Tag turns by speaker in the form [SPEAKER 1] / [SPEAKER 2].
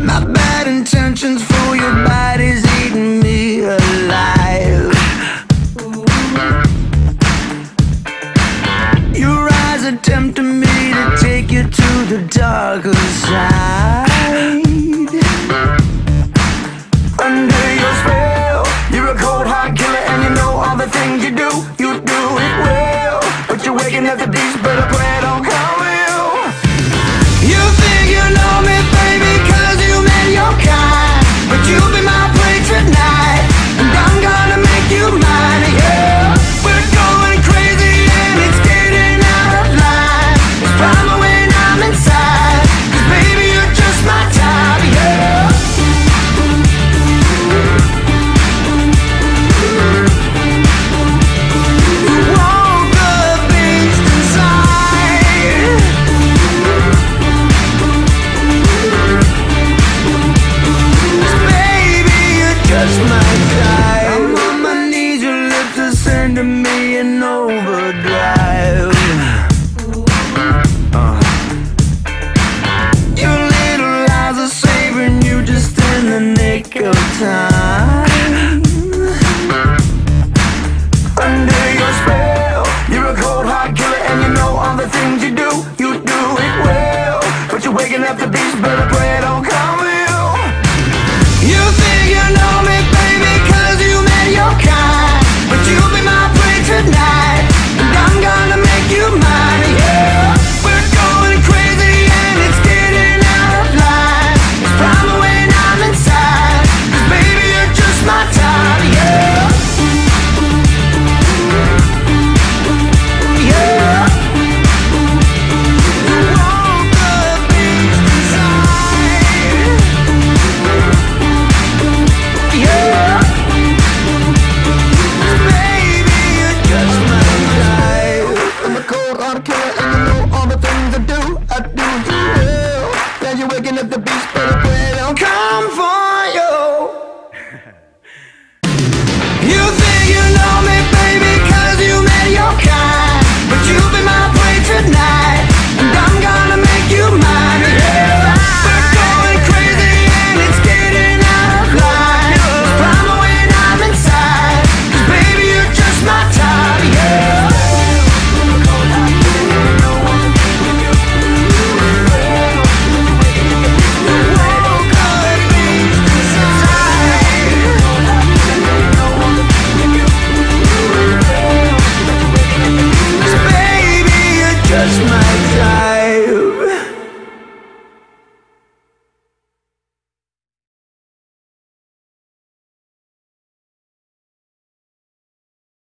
[SPEAKER 1] My bad intentions for your body's eating me alive Your eyes are tempting me to take you to the darker side Under your spell, you're a cold heart killer And you know all the things you do, you do it well But you're waking up the beast, but I pray don't. into me in overdrive. you're waking up the beast, but I'm come. touch my child